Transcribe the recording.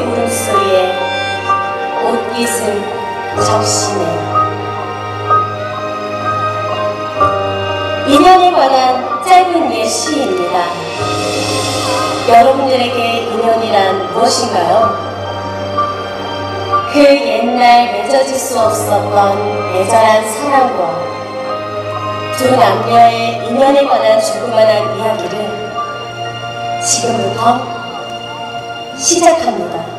꾀꼬리 울음소리에 옷깃은 적시네 인연에 관한 짧은 예시입니다. 여러분들에게 인연이란 무엇인가요? 그 옛날 맺어질 수 없었던 애절한 사랑과 두 남녀의 인연에 관한 조그만한 이야기를 지금부터 시작합니다.